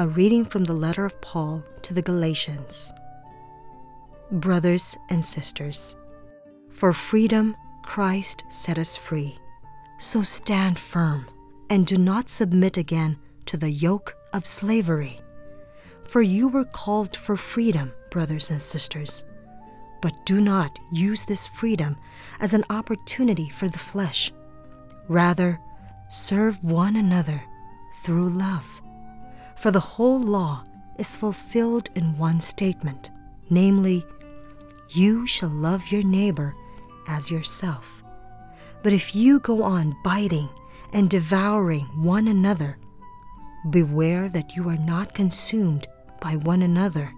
A reading from the letter of Paul to the Galatians. Brothers and sisters, for freedom Christ set us free. So stand firm and do not submit again to the yoke of slavery. For you were called for freedom, brothers and sisters. But do not use this freedom as an opportunity for the flesh. Rather, serve one another through love. For the whole law is fulfilled in one statement, namely, you shall love your neighbor as yourself. But if you go on biting and devouring one another, beware that you are not consumed by one another.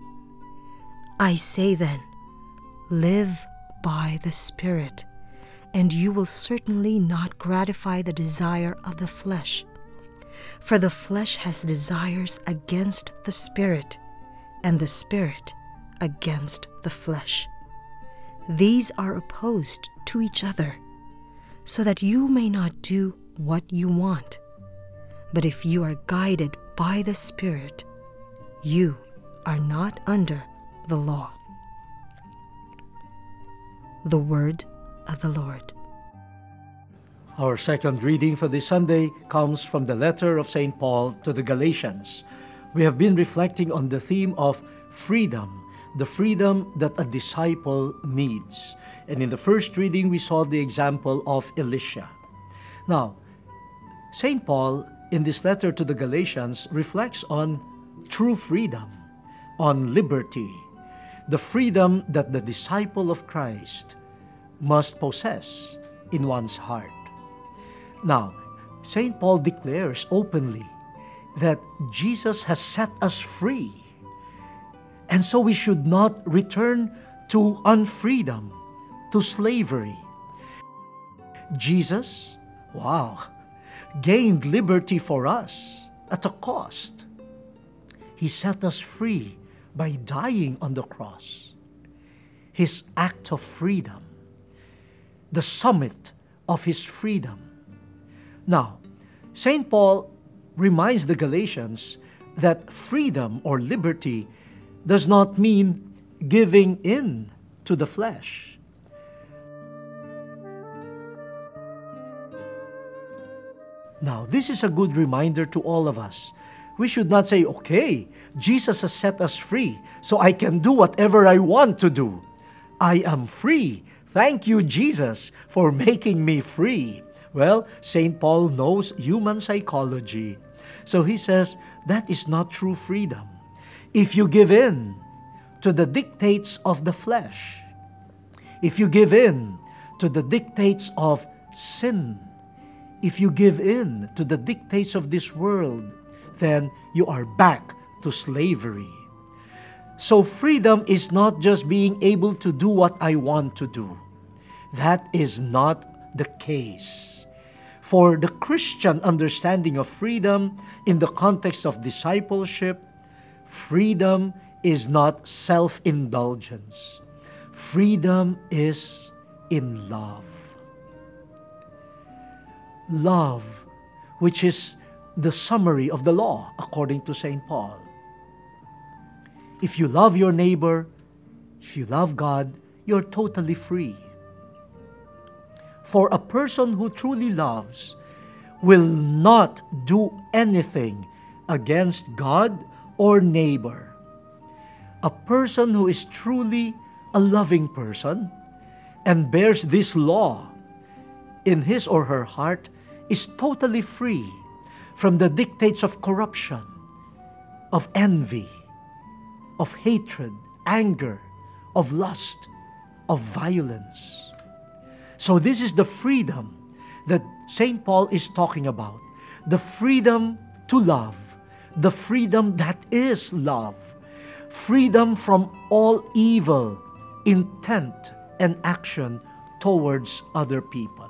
I say then, live by the Spirit, and you will certainly not gratify the desire of the flesh. For the flesh has desires against the Spirit, and the Spirit against the flesh. These are opposed to each other, so that you may not do what you want. But if you are guided by the Spirit, you are not under the law. The Word of the Lord. Our second reading for this Sunday comes from the letter of St. Paul to the Galatians. We have been reflecting on the theme of freedom the freedom that a disciple needs. And in the first reading, we saw the example of Elisha. Now, St. Paul, in this letter to the Galatians, reflects on true freedom, on liberty, the freedom that the disciple of Christ must possess in one's heart. Now, St. Paul declares openly that Jesus has set us free and so we should not return to unfreedom, to slavery. Jesus, wow, gained liberty for us at a cost. He set us free by dying on the cross. His act of freedom, the summit of his freedom. Now, St. Paul reminds the Galatians that freedom or liberty does not mean giving in to the flesh. Now, this is a good reminder to all of us. We should not say, okay, Jesus has set us free, so I can do whatever I want to do. I am free. Thank you, Jesus, for making me free. Well, St. Paul knows human psychology. So he says that is not true freedom if you give in to the dictates of the flesh, if you give in to the dictates of sin, if you give in to the dictates of this world, then you are back to slavery. So, freedom is not just being able to do what I want to do. That is not the case. For the Christian understanding of freedom in the context of discipleship, Freedom is not self indulgence, freedom is in love. Love, which is the summary of the law according to St. Paul. If you love your neighbor, if you love God, you're totally free. For a person who truly loves will not do anything against God or neighbor. A person who is truly a loving person and bears this law in his or her heart is totally free from the dictates of corruption, of envy, of hatred, anger, of lust, of violence. So, this is the freedom that St. Paul is talking about the freedom to love the freedom that is love, freedom from all evil intent and action towards other people.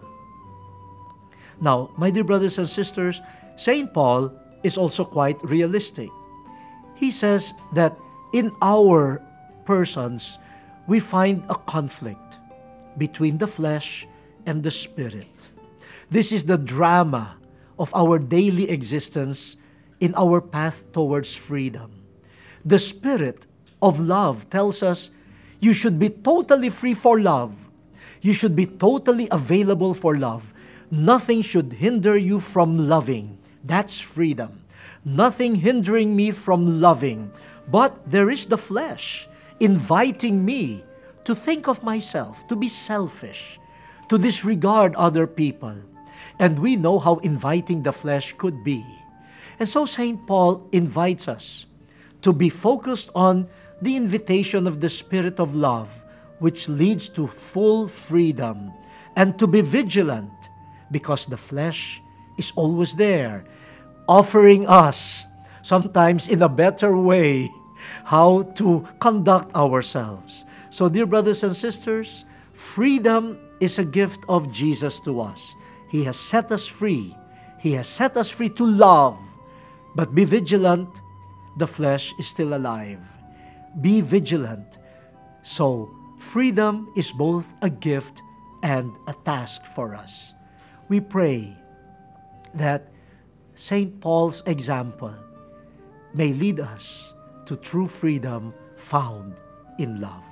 Now, my dear brothers and sisters, St. Paul is also quite realistic. He says that in our persons, we find a conflict between the flesh and the spirit. This is the drama of our daily existence in our path towards freedom. The Spirit of love tells us you should be totally free for love. You should be totally available for love. Nothing should hinder you from loving. That's freedom. Nothing hindering me from loving. But there is the flesh inviting me to think of myself, to be selfish, to disregard other people. And we know how inviting the flesh could be. And so St. Paul invites us to be focused on the invitation of the Spirit of love, which leads to full freedom, and to be vigilant because the flesh is always there, offering us, sometimes in a better way, how to conduct ourselves. So, dear brothers and sisters, freedom is a gift of Jesus to us. He has set us free. He has set us free to love. But be vigilant, the flesh is still alive. Be vigilant. So, freedom is both a gift and a task for us. We pray that St. Paul's example may lead us to true freedom found in love.